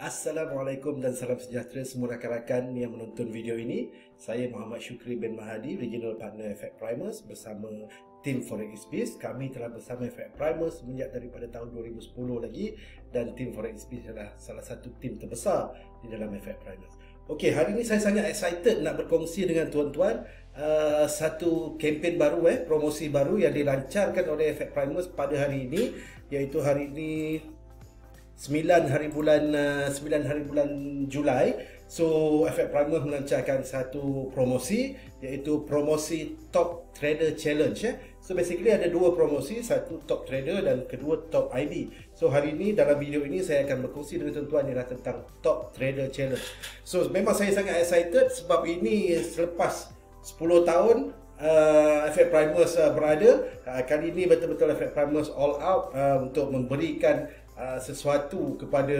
Assalamualaikum dan salam sejahtera semua rakan-rakan yang menonton video ini. Saya Muhammad Syukri bin Mahadi, Regional Partner Effect Primers bersama tim Forex Biz. Kami telah bersama Effect Primers semenjak daripada tahun 2010 lagi dan tim Forex Biz adalah salah satu tim terbesar di dalam Effect Primers. Okey, hari ini saya sangat excited nak berkongsi dengan tuan-tuan uh, satu kempen baru eh, promosi baru yang dilancarkan oleh Effect Primers pada hari ini iaitu hari ini 9 hari bulan uh, 9 hari bulan Julai. So Effect Primer melancarkan satu promosi iaitu promosi Top Trader Challenge eh. so basically ada dua promosi satu Top Trader dan kedua Top IB so hari ini dalam video ini saya akan berkongsi dengan tuan-tuan ialah tentang Top Trader Challenge. So memang saya sangat excited sebab ini selepas 10 tahun uh, Effect Primers uh, berada. Uh, kali ini betul-betul Effect Primers all out uh, untuk memberikan Uh, sesuatu kepada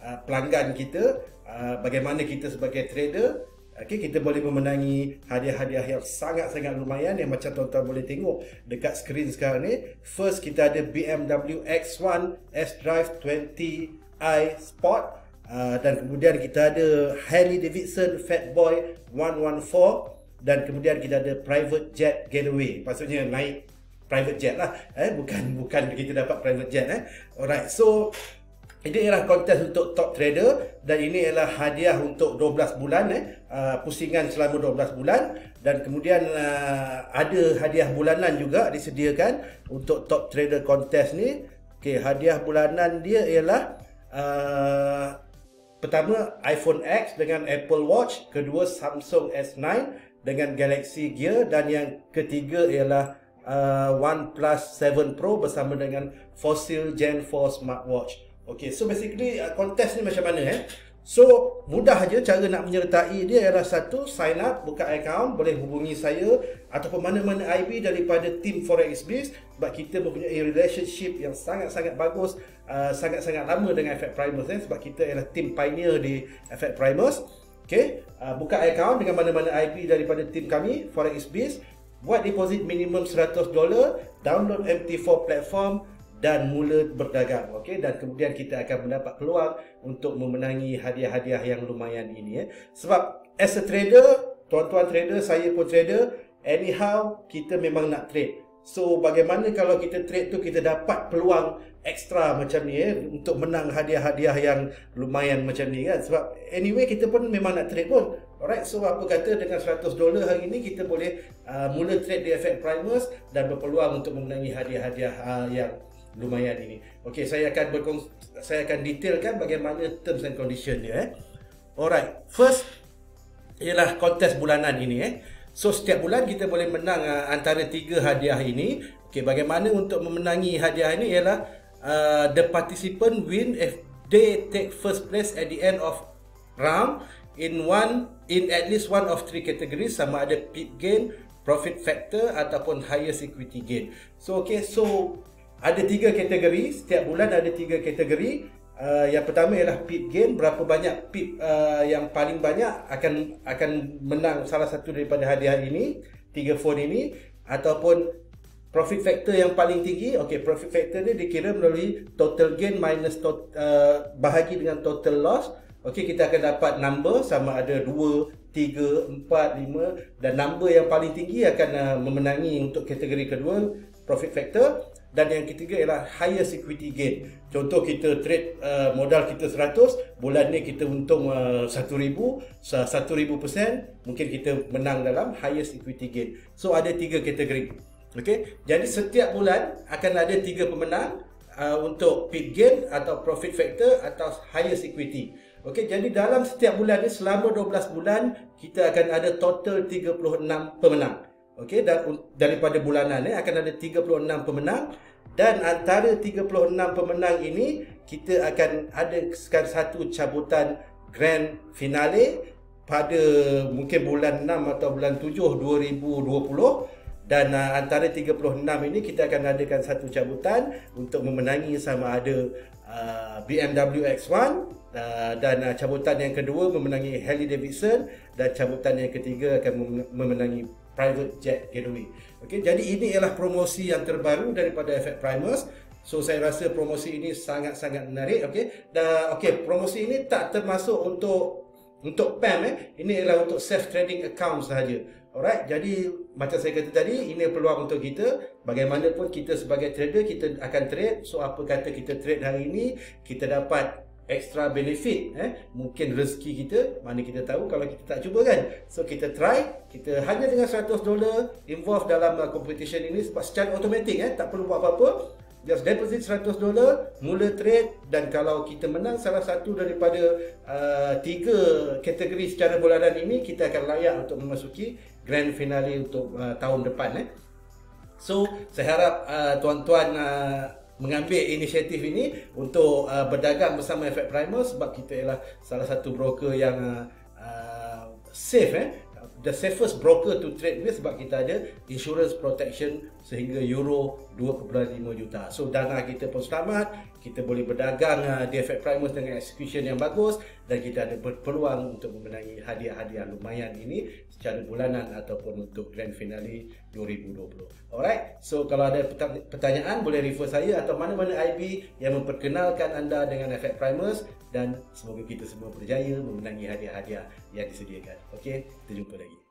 uh, pelanggan kita uh, bagaimana kita sebagai trader okay, kita boleh memenangi hadiah-hadiah yang sangat-sangat lumayan yang macam tuan-tuan boleh tengok dekat skrin sekarang ni. First kita ada BMW X1 S-Drive 20i Sport uh, dan kemudian kita ada Harley Davidson Fatboy 114 dan kemudian kita ada private jet getaway. Maksudnya naik private jet lah. Eh bukan bukan kita dapat private jet eh. Alright so ini ialah kontes untuk top trader dan ini ialah hadiah untuk 12 bulan eh. Uh, pusingan selama 12 bulan dan kemudian uh, ada hadiah bulanan juga disediakan untuk top trader kontes ni. Okey hadiah bulanan dia ialah uh, pertama iPhone X dengan Apple Watch kedua Samsung S9 dengan Galaxy Gear dan yang ketiga ialah uh, OnePlus 7 Pro bersama dengan Fossil Gen 4 smartwatch. Okay, so basically uh, kontes ni macam mana eh? So, mudah aja cara nak menyertai dia ialah satu, sign up, buka account, boleh hubungi saya ataupun mana-mana IB daripada tim Forex Biz sebab kita mempunyai relationship yang sangat-sangat bagus, uh, sangat-sangat lama dengan Effect Primers eh, sebab kita ialah tim pioneer di Effect Primers. Okay, uh, buka account dengan mana-mana IB daripada tim kami, Forex Biz buat deposit minimum 100 dolar, download MT4 platform dan mula berdagang. Okey dan kemudian kita akan mendapat peluang untuk memenangi hadiah-hadiah yang lumayan ini eh. Sebab as a trader, tuan-tuan trader, saya pun trader, anyhow kita memang nak trade. So bagaimana kalau kita trade tu kita dapat peluang ekstra macam ni eh untuk menang hadiah-hadiah yang lumayan macam ni kan sebab anyway kita pun memang nak trade pun. Alright so apa kata dengan 100 dolar hari ni kita boleh uh, mula trade di FX Primers dan berpeluang untuk memenangi hadiah-hadiah uh, yang lumayan ini. Okey saya akan berkong saya akan detailkan bagaimana terms and condition dia eh. Alright first ialah kontes bulanan ini eh. So setiap bulan kita boleh menang uh, antara tiga hadiah ini. Okey, bagaimana untuk memenangi hadiah ini ialah uh, the participant win if they take first place at the end of round in one in at least one of three categories sama ada pip gain, profit factor ataupun highest equity gain. So okay, so ada tiga kategori. Setiap bulan ada tiga kategori. Uh, yang pertama ialah pip gain berapa banyak pip uh, yang paling banyak akan akan menang salah satu daripada hadiah ini tiga phone ini ataupun profit factor yang paling tinggi. Okey profit factor ni dikira melalui total gain minus to, uh, bahagi dengan total loss. Okey kita akan dapat number sama ada 2 3 4 5 dan number yang paling tinggi akan uh, memenangi untuk kategori kedua profit factor dan yang ketiga ialah highest equity gain. Contoh kita trade uh, modal kita 100, bulan ni kita untung uh, 1000, 1000% mungkin kita menang dalam highest equity gain. So ada tiga kategori. Okey. Jadi setiap bulan akan ada tiga pemenang uh, untuk peak gain atau profit factor atau highest equity. Okey, jadi dalam setiap bulan ni selama 12 bulan kita akan ada total 36 pemenang. Okey, dan daripada bulanan ni akan ada 36 pemenang. Dan antara 36 pemenang ini kita akan ada satu cabutan grand finale pada mungkin bulan 6 atau bulan 7 2020 dan uh, antara 36 ini kita akan adakan satu cabutan untuk memenangi sama ada uh, BMW X1 uh, dan uh, cabutan yang kedua memenangi Harley Davidson dan cabutan yang ketiga akan memenangi private jet getaway. Okey, jadi ini ialah promosi yang terbaru daripada Effect Primers. So saya rasa promosi ini sangat-sangat menarik okey. Dan okey, promosi ini tak termasuk untuk untuk PAM eh. Ini adalah untuk self trading account sahaja. Alright, jadi macam saya kata tadi, ini peluang untuk kita. Bagaimanapun kita sebagai trader, kita akan trade. So apa kata kita trade hari ini, kita dapat extra benefit eh? Mungkin rezeki kita mana kita tahu kalau kita tak cuba kan? So kita try kita hanya dengan 100 dolar involve dalam uh, competition ini sebab secara automatik eh? Tak perlu buat apa-apa. Just deposit 100 dolar, mula trade dan kalau kita menang salah satu daripada uh, tiga kategori secara bulanan ini, kita akan layak untuk memasuki grand finale untuk uh, tahun depan eh. So, saya harap uh, tuan-tuan uh, mengambil inisiatif ini untuk uh, berdagang bersama Effect Primer sebab kita ialah salah satu broker yang uh, uh, safe eh the safest broker to trade with sebab kita ada insurance protection sehingga euro 2.5 juta. So dana kita pun selamat, kita boleh berdagang uh, di Effect Primus dengan execution yang bagus dan kita ada peluang untuk memenangi hadiah-hadiah lumayan ini secara bulanan ataupun untuk grand finale 2020. Alright, so kalau ada pertanyaan boleh refer saya atau mana-mana IB yang memperkenalkan anda dengan Effect Primus dan semoga kita semua berjaya memenangi hadiah-hadiah yang disediakan. Okey, kita jumpa lagi.